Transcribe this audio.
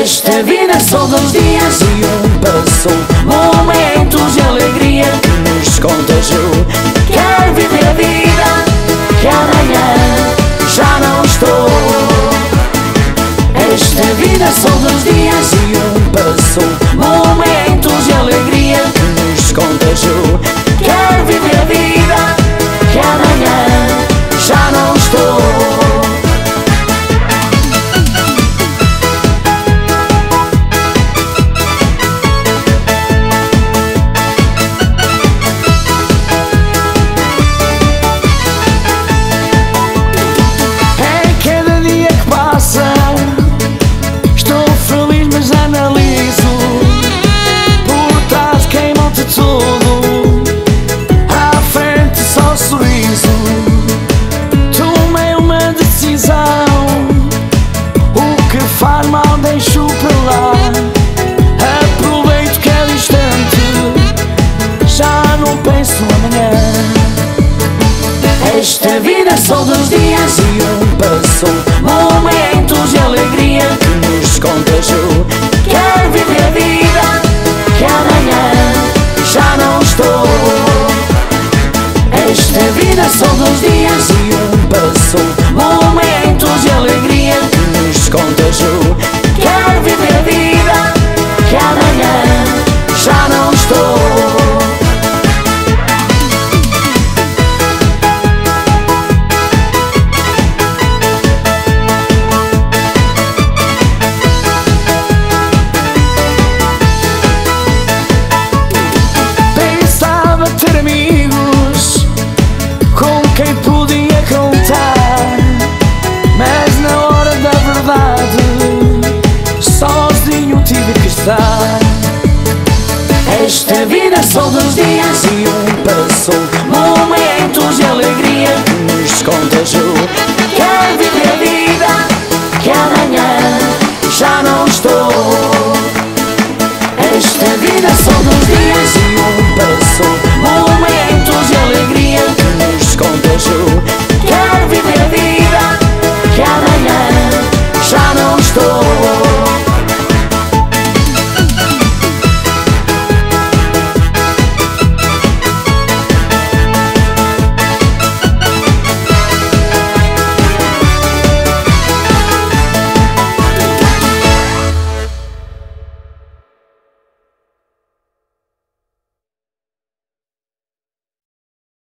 Esta vida são dois dias e um passou Momentos de alegria. Esta vida são dois dias e um passou Momentos de alegria que nos contagiou. Quero viver a vida que amanhã já não estou. Esta vida são dois dias e um passou Esta vida são dois dias